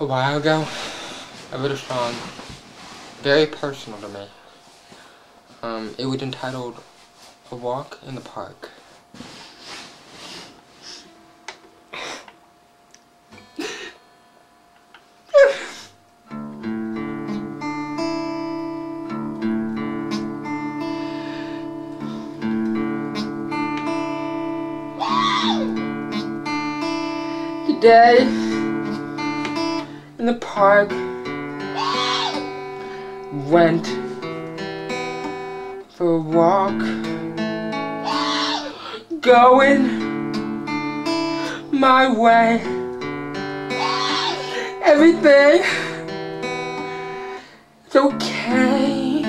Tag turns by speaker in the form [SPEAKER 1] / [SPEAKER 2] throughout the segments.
[SPEAKER 1] a while ago. I wrote a song, very personal to me. Um, it was entitled A Walk in the Park. Today, in the park, went for a walk, going my way. Everything is okay.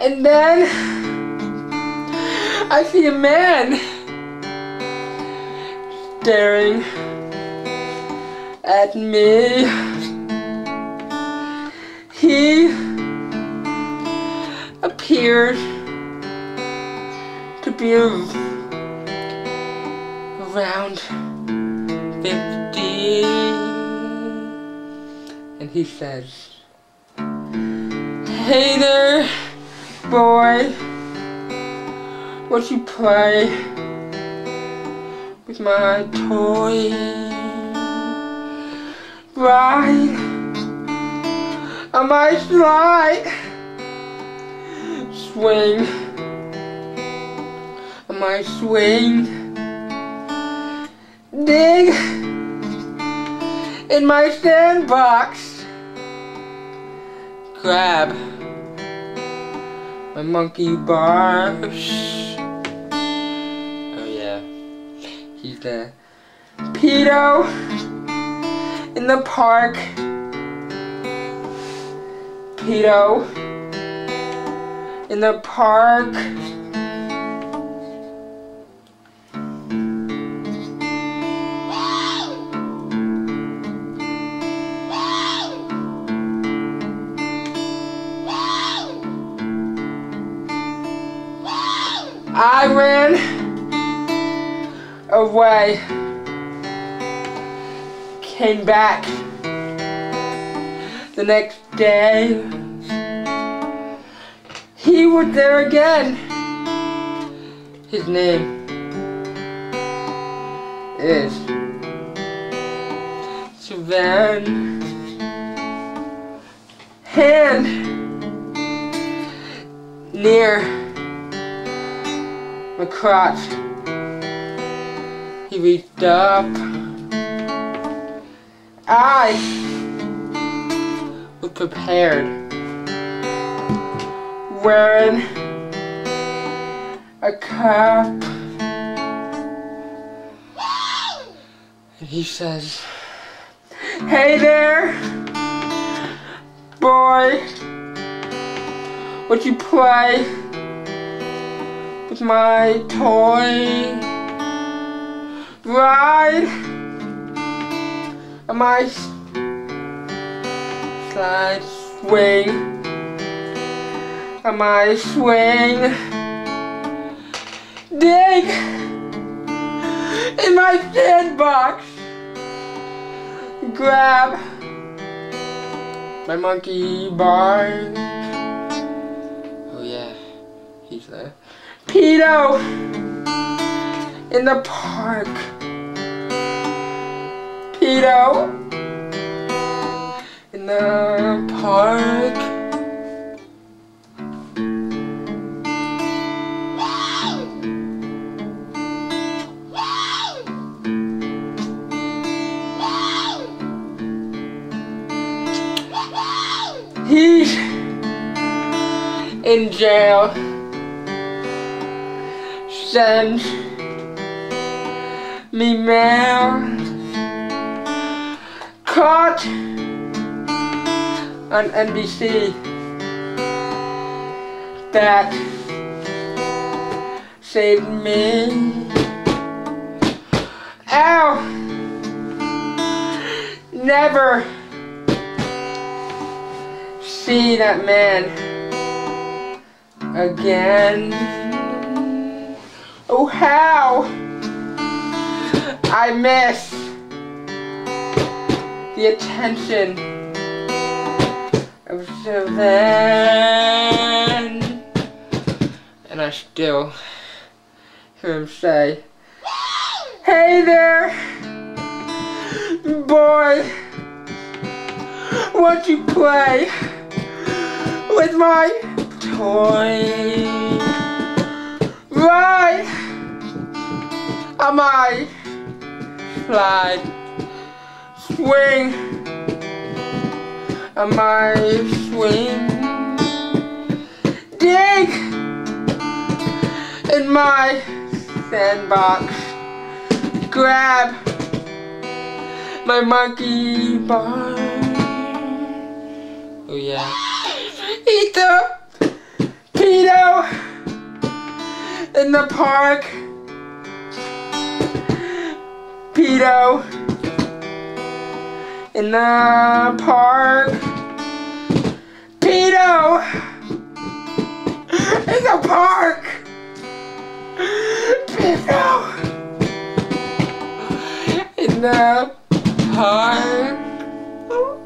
[SPEAKER 1] And then I see a man staring at me. He appeared to be around 50 and he says Hey there boy. What you play with my toy ride on my slide swing. On my swing? Dig. In my sandbox. Grab. My monkey bars. Oh yeah. He's the pedo in the park. Pedo. In the park. I ran away, came back the next day. He was there again. His name is Sven Hand near my crotch. He reached up. I was prepared. Wearing a cap. And he says, Hey there, boy. Would you play? with my toy ride on my slide swing? On my swing? Dig in my sandbox. Grab my monkey bar oh yeah. He's there. Pedo in the park. In the park. He's in jail. Send me mail caught on NBC that saved me. Ow never see that man again. Oh, how I miss the attention of Sven. And I still hear him say, Hey there, boy, won't you play with my toy? Right on my slide, swing my swing, dig in my sandbox, grab my monkey bar. Oh yeah. Eat the pedo in the park. Pedo in the park. Pedo in the park. Pedo in the park.